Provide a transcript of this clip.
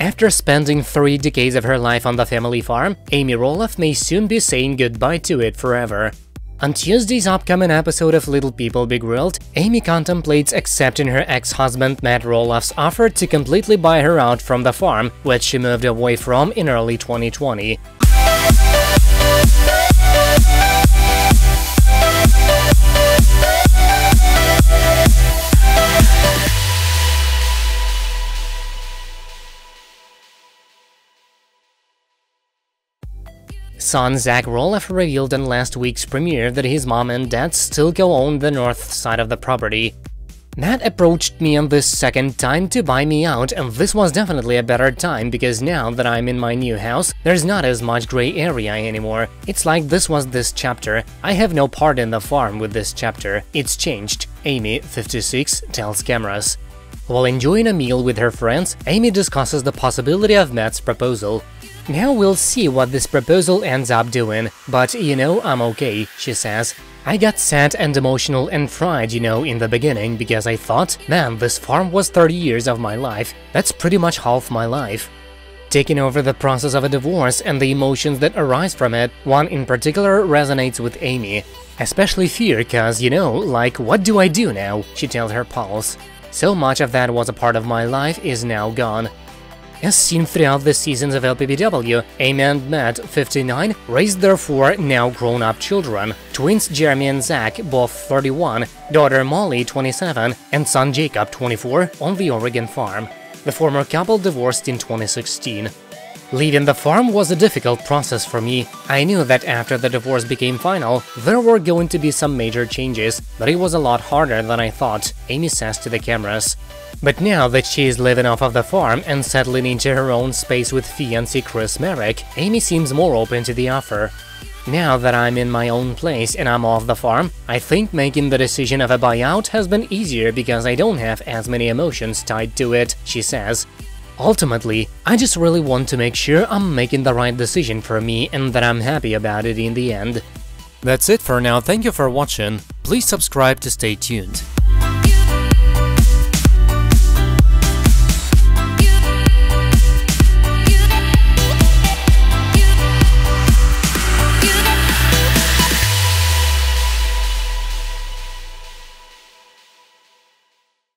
After spending three decades of her life on the family farm, Amy Roloff may soon be saying goodbye to it forever. On Tuesday's upcoming episode of Little People Big World, Amy contemplates accepting her ex-husband Matt Roloff's offer to completely buy her out from the farm, which she moved away from in early 2020. Son Zach Roloff revealed in last week's premiere that his mom and dad still co-own the north side of the property. Matt approached me on this second time to buy me out, and this was definitely a better time because now that I'm in my new house, there's not as much gray area anymore. It's like this was this chapter. I have no part in the farm with this chapter. It's changed. Amy, 56, tells cameras. While enjoying a meal with her friends, Amy discusses the possibility of Matt's proposal. Now we'll see what this proposal ends up doing, but you know, I'm okay, she says. I got sad and emotional and fried, you know, in the beginning because I thought, man, this farm was 30 years of my life, that's pretty much half my life. Taking over the process of a divorce and the emotions that arise from it, one in particular resonates with Amy. Especially fear, cause, you know, like, what do I do now? She tells her pulse. So much of that was a part of my life is now gone. As seen throughout the seasons of LPBW, Amy and Matt, 59, raised their four now grown-up children, twins Jeremy and Zach, both 31, daughter Molly, 27, and son Jacob, 24, on the Oregon farm. The former couple divorced in 2016. Leaving the farm was a difficult process for me. I knew that after the divorce became final, there were going to be some major changes, but it was a lot harder than I thought, Amy says to the cameras. But now that she is living off of the farm and settling into her own space with fiancé Chris Marek, Amy seems more open to the offer. Now that I'm in my own place and I'm off the farm, I think making the decision of a buyout has been easier because I don't have as many emotions tied to it, she says. Ultimately, I just really want to make sure I'm making the right decision for me and that I'm happy about it in the end. That's it for now, thank you for watching, please subscribe to stay tuned.